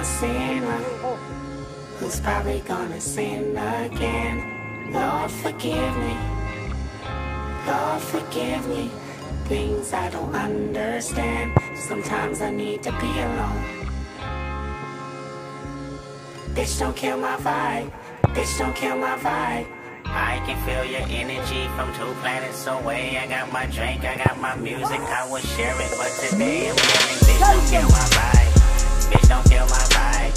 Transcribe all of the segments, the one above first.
a sinner who's probably gonna sin again. Lord, forgive me. Lord, forgive me. Things I don't understand. Sometimes I need to be alone. Bitch, don't kill my vibe. Bitch, don't kill my vibe. I can feel your energy from two planets away. I got my drink, I got my music, I will share it. But today I'm feeling, bitch, don't kill my vibe. Bitch, don't kill my vibe.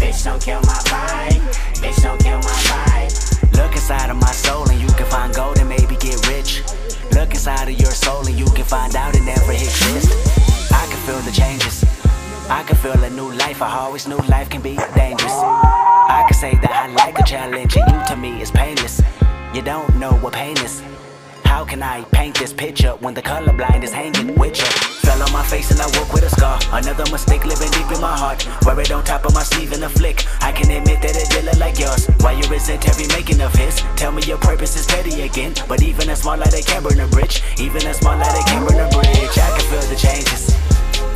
Bitch, don't kill my vibe. Bitch, don't kill my vibe. Look inside of my soul and you can find gold and maybe get rich. Look inside of your soul and you can find out it never exists. I can feel the changes. I can feel a new life. I always knew life can be dangerous. I can say that I like a challenge, and you to me is painless. You don't know what pain is. How can I paint this picture when the colorblind is hanging with you? Fell on my face and I woke with a scar. Another mistake living deep in my heart. Wear it on top of my sleeve in a flick. I can admit that it did look like yours. Why you resent every making of his? Tell me your purpose is petty again. But even a small light, they can burn a bridge. Even a small light, they can burn a bridge. I can feel the changes.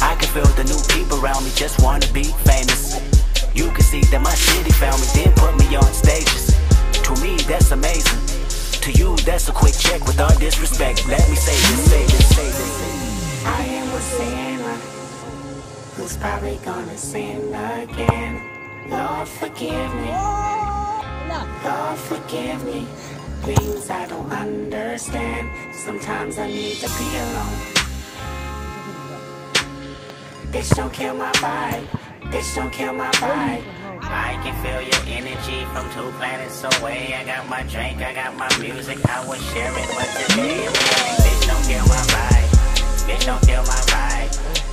I can feel the new people around me just wanna be famous. You can see that my city found me, then put me on stages. To me, that's amazing. That's a quick check with all disrespect. Let me say this, say this, say this. I am a sinner who's probably gonna sin again. Lord, forgive me. Lord, forgive me. Things I don't understand. Sometimes I need to be alone. Bitch, don't kill my vibe. Bitch, don't kill my vibe. I can feel your energy from two planets away. I got my drink, I got my music, I will share it. But today bitch, don't kill my vibe. Bitch, don't kill my vibe.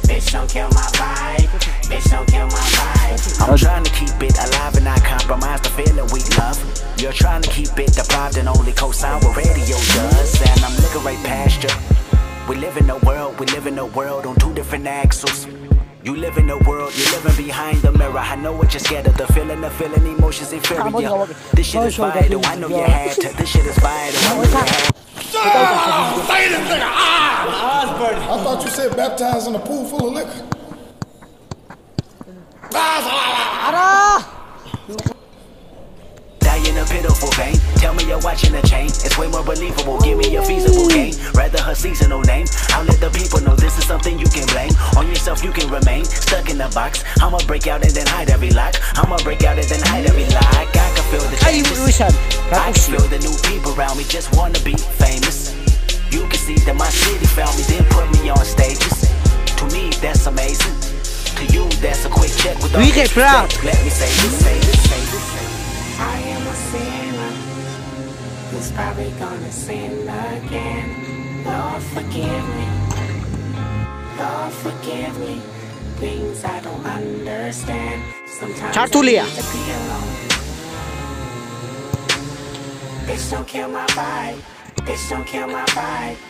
Bitch, don't kill my vibe. Bitch, don't kill my vibe. I'm trying to keep it alive and not compromise the feeling we love. You're trying to keep it deprived and only co-sign what radio does. And I'm looking right past you. We live in a world, we live in a world on two different axles. You live in a world, you're living behind the mirror. I know what you're scared of. The feeling, the feeling, emotions inferior. This shit is vital. I know you had to. This shit is vital. I know you had I thought you said baptized in a pool full of liquor. Die in a pitiful pain. Tell me you're watching a chain. It's way more believable. Give me a feasible game. Rather her seasonal name. I'll let the people know this is something you can blame. On yourself, you can remain stuck in the box. I'ma break out and then hide every lock. I'ma break out and then hide every lock. I can feel the changes. I can feel the new people around me just wanna be famous. You can see that my city found me, then put me on stages. To me, that's amazing. To you, that's a quick check with all We get proud. Let me say this, say this, sinner who's probably gonna sin again. Lord, forgive me. Lord, forgive me. Things I don't understand. Sometimes I need to be alone. Bitch, don't kill my vibe. Bitch, don't kill my vibe.